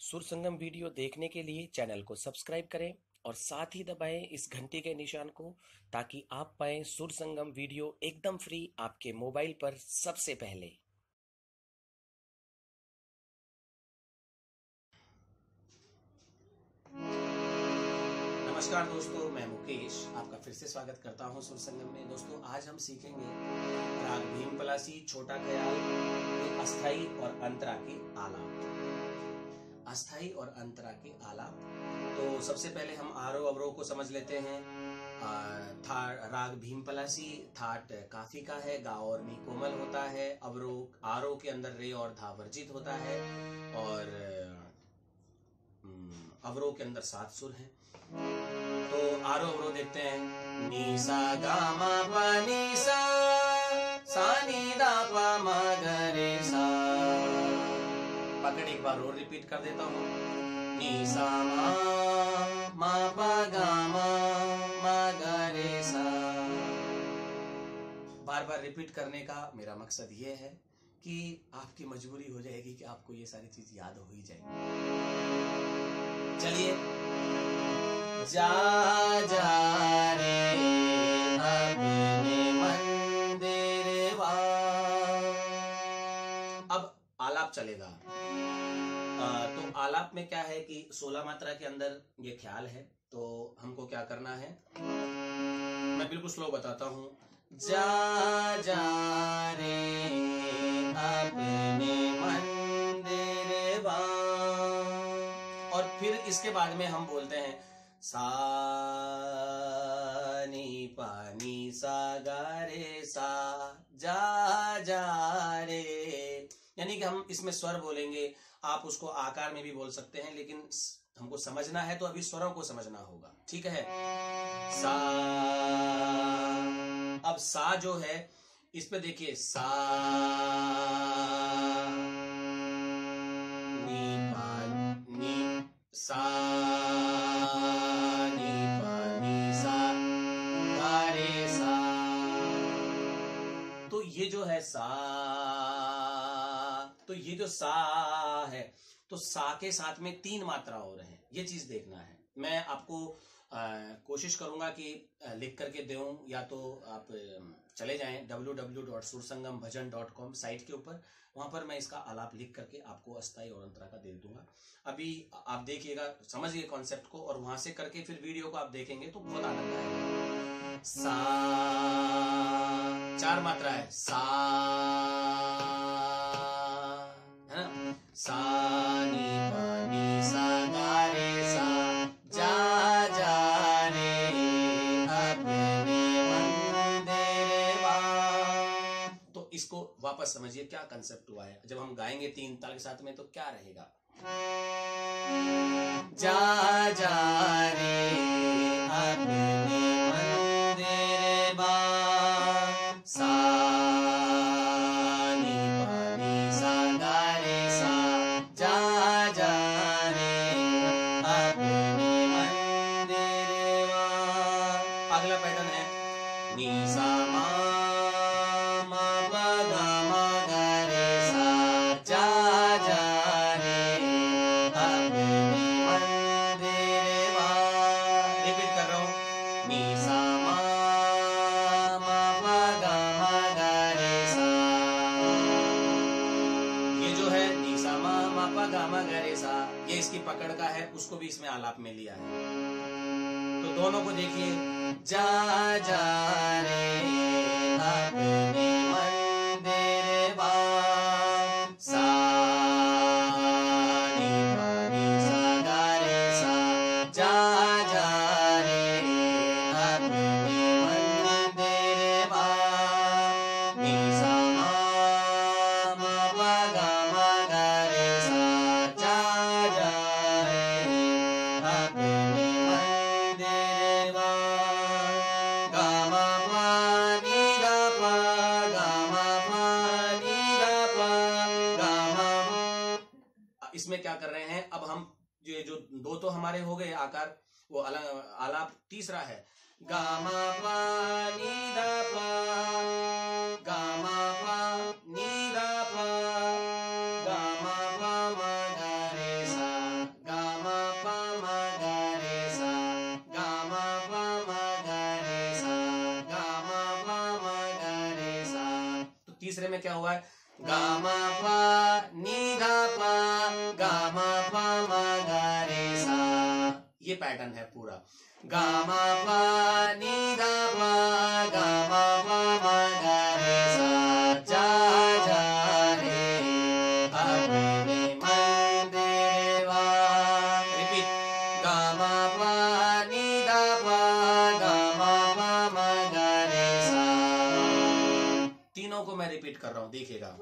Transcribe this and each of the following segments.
सुर संगम वीडियो देखने के लिए चैनल को सब्सक्राइब करें और साथ ही दबाएँ इस घंटी के निशान को ताकि आप पाएँ सुर संगम वीडियो एकदम फ्री आपके मोबाइल पर सबसे पहले। नमस्कार दोस्तों, मैं मुकेश आपका फिर से स्वागत करता हूँ सुर संगम में। दोस्तों, आज हम सीखेंगे राग भीम पलासी, छोटा ख्याल अस्थाई और अंतरा के आलाप। अस्थाई और अंतरा के आलाप तो सबसे पहले हम आरोह अवरोह को समझ लेते हैं। था राग भीम पलासी थाट काफ़ी का है गा और मी कोमल होता है अवरोह आरोह के अंदर रे और धा वर्जित होता है और हम्म, अवरोह के अंदर सात सुर हैं। तो आरोह अवरोह देखते हैं। नी सा गा मा पा नी सा सा नी दा पा बार और रिपीट कर देता हूँ। नी सा मा मा पा गा मा मा ग रे सा। बार बार रिपीट करने का मेरा मकसद ये है कि आपकी मजबूरी हो जाएगी कि आपको ये सारी चीज़ याद हो ही जाएगी। चलिए। जा जा रे मंदिर अब आलाप चलेगा। तो आलाप में क्या है कि सोलह मात्रा के अंदर ये ख्याल है तो हमको क्या करना है? मैं बिल्कुल स्लो बताता हूँ। जा जा रे, अपने मंदिर और फिर इसके बाद में हम बोलते हैं सा नी पानी सा गा सा, जा जा रे। यानी कि हम इसमें स्वर बोलेंगे, आप उसको आकार में भी बोल सकते हैं, लेकिन हमको समझना है तो अभी स्वरों को समझना होगा। ठीक है? सा, अब सा जो है, इस पे देखिए, सा, नी, पा, नी, सा, नी, पा, नी, सा सा। तो ये जो है सा तो ये जो सा है तो सा के साथ में तीन मात्रा और है। ये चीज़ देखना है। मैं आपको आ, कोशिश करूँगा कि लिख करके दूँ या तो आप चले जाएँ www.sursangam.bhajan.com साइट के ऊपर। वहाँ पर मैं इसका आलाप लिख करके आपको अस्थाई और अंतरा का दे दूँगा। अभी आप देखिएगा समझिए कॉन्सेप्ट को और वहाँ से करके फिर वीडियो को आप देखेंगे तो बहुत आनंद आएगा। सा चार मात्रा है। सा है तो इसको वापस समझिए, क्या कंसेप्ट हुआ है? जब हम गाएँगे तीन ताल के साथ में तो क्या रहेगा? जा जा रे, अपने मंदिर बा। सा इसकी पकड़ का है, उसको भी इसमें आलाप में लिया है। तो दोनों को देखिए। जा जा रे। अपने इसमें क्या कर रहे हैं? अब हम ये जो दो तो हमारे हो गए आकार, वो आलाप तीसरा है। गामा पा नीदा पा। गामा पा नीदा पा। गामा पा, मा, गा, रे, सा। गामा पा, मा, गा, रे, सा। गामा पा, मा, गा, रे, सा। गामा पा, मा, गा, रे, सा। तो तीसरे में क्या हुआ है? गामा पा नीधा पा गामा पा मा गा सा ये पैटर्न है पूरा। गामा पा नीधा पा गामा पा मा गा रे सा जा जा रे अपने कर रहा हूँ देखिएगा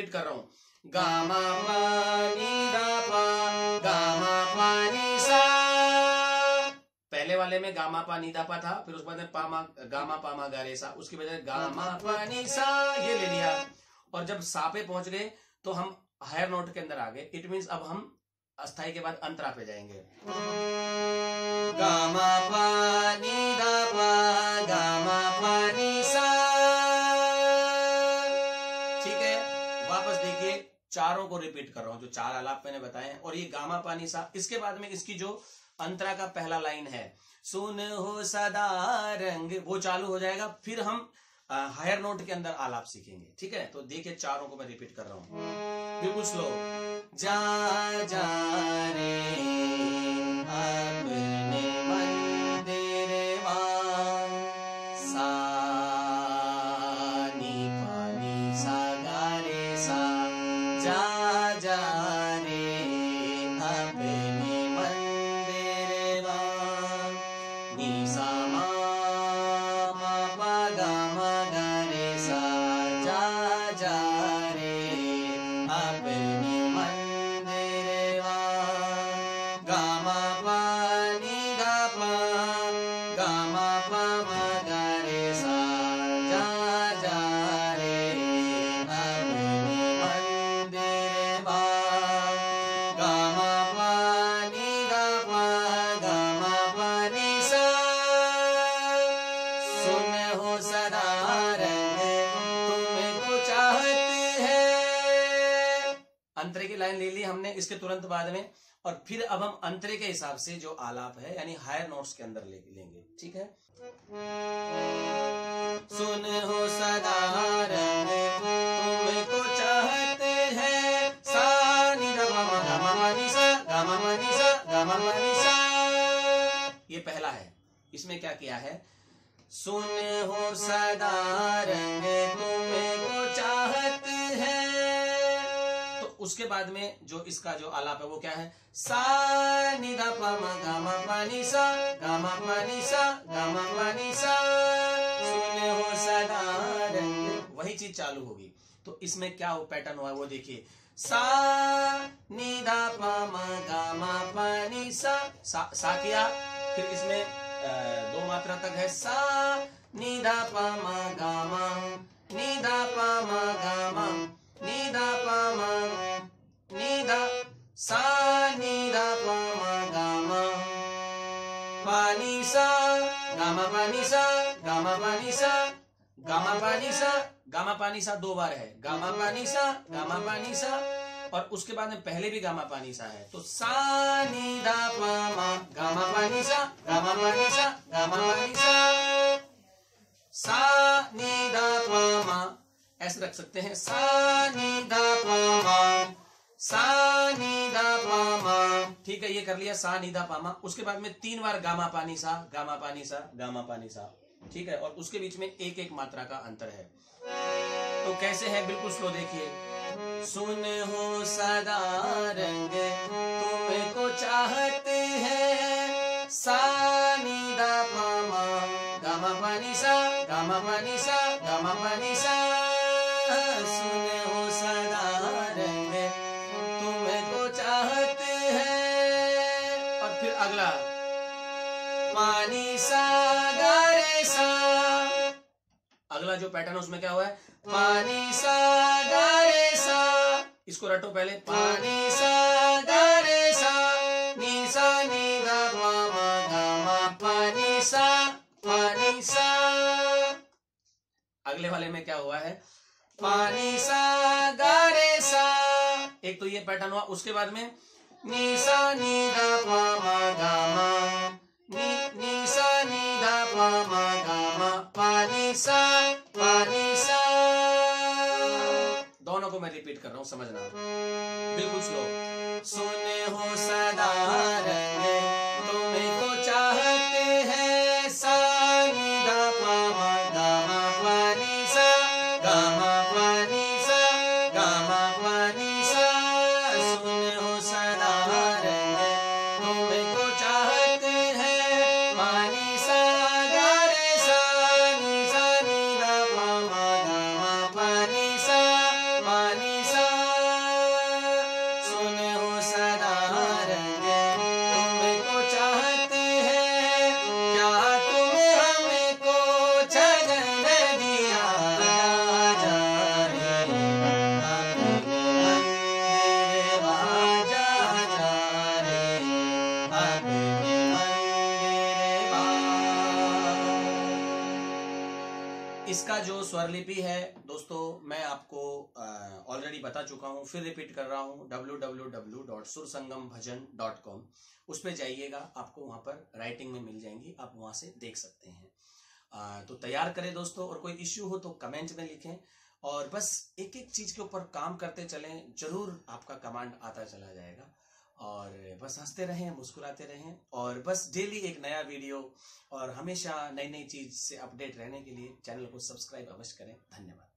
रिपीट कर रहा हूँ। नी सा। पहले वाले में गामा पा नी धा पा था, फिर उसके बाद में पामा, गामा पामा गा सा, उसकी वजह गामा सा, ये ले लिया। और जब सा पे पहुँच गए तो हम हायर नोट के अंदर आ गए। इट मीन्स अब हम अस्थाई के बाद अंतरा पे जाएँगे। गामा पा को रिपीट कर रहा हूँ, जो चार आलाप मैंने बताए और ये गामा पानी सा, इसके बाद में इसकी जो अंतरा का पहला लाइन है, सुन हो सदा रंग, वो चालू हो जाएगा, फिर हम हायर नोट के अंदर आलाप सीखेंगे, ठीक है? तो देखिए चारों को मैं रिपीट कर रहा हूँ। बिल्कुल स्लो जा जा रे अंतरे की लाइन ले ली हमने, इसके तुरंत बाद में, और फिर अब हम अंतरे के हिसाब से जो आलाप है, यानी हायर नोट्स के अंदर ले, लेंगे, ठीक है? सुन हो सदा तुमको चाहते हैं ये पहला है। इसमें क्या किया है? सुन हो सदा रंग तुमको चाहते हैं उसके बाद में जो इसका जो आलाप है वो क्या है? सा नि ग सा ग म सा ग सा वही चीज़ चालू होगी। तो इसमें क्या हो पैटर्न हुआ वो देखिए। सा नि ध ग म सा। सा, किया फिर इसमें दो मात्रा तक है। सा नि ध ग म नि ध प म ग म नि ध प म नि ध सा नि ध प म ग म प नि सा दो बार है गामा म प नि सा ग म प नि सा और उसके बाद में पहले भी गामा पानी सा है तो सा नी दा पा मा गामा पानी सा गामा पानी सा गामा पानी सा सा नी दा पा मा ऐसे रख सकते हैं सा नी दा पा मा सा नियम ठीक है, ये कर लिया, सा निधा पामा उसके बाद में तीन बार गामा पानी सा, गामा पानी सा, गामा पानी सा। ठीक है, और उसके बीच में एक एक मात्रा का अंतर है। तो कैसे है? बिल्कुल स्लो देखिए। सुन हो सदा रंग, तुमको चाहते हैं। सा निधा पामा गामा पानी सा, गामा पानी सा, गामा पानी सा। सुन हो सदा सा सा। अगला जो पैटर्न है उसमें क्या हुआ है? पानी सा गे सा। इसको रटो पहले। पानी सा। गारे सा नी सा नी गा गा पानी सा पानी सा। अगले वाले में क्या हुआ है? पानी सा गारे सा। एक तो ये पैटर्न हुआ उसके बाद में नी सा नी गा मा गा मा। नी नी सा नी दा पा मा गा मा पानी सा पानी सा। दोनों को मैं रिपीट कर रहा हूँ समझना। बिल्कुल स्लो सुने हो सदा रंग स्वरलिपि है। दोस्तों मैं आपको ऑलरेडी बता चुका हूँ फिर रिपीट कर रहा हूँ www.sursangambhajan.com उस पर जाइएगा आपको वहाँ पर राइटिंग में मिल जाएँगी आप वहाँ से देख सकते हैं। अ, तो तैयार करें दोस्तों और कोई इश्यू हो तो कमेंट में लिखें और बस एक एक चीज़ के ऊपर काम करते चलें ज़रूर आपका कमांड आता चला जाएगा। और बस हँसते रहें, मुस्कुराते रहें और बस डेली एक नया वीडियो और हमेशा नई नई चीज़ से अपडेट रहने के लिए चैनल को सब्सक्राइब अवश्य करें। धन्यवाद।